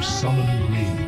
You summoned me.